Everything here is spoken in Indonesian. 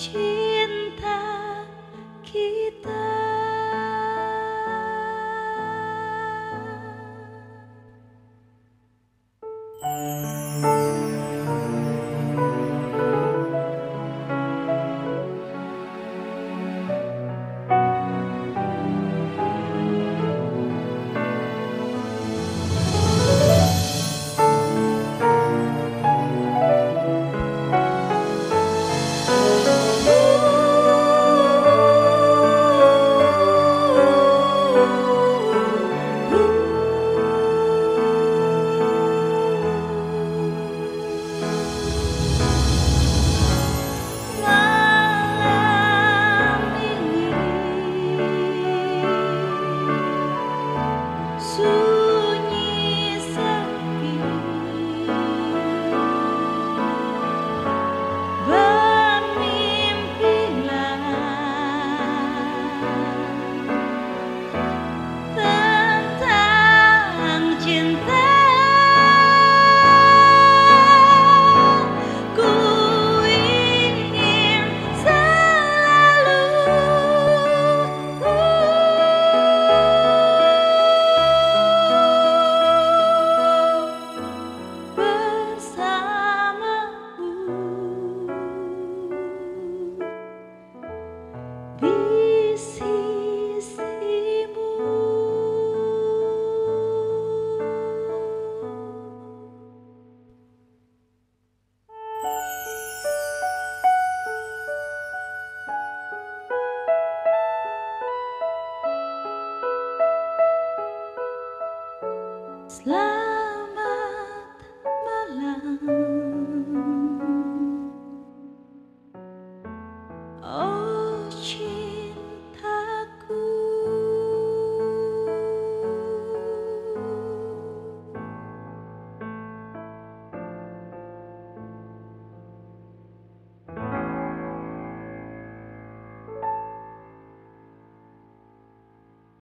cinta kita to Selamat malam. Oh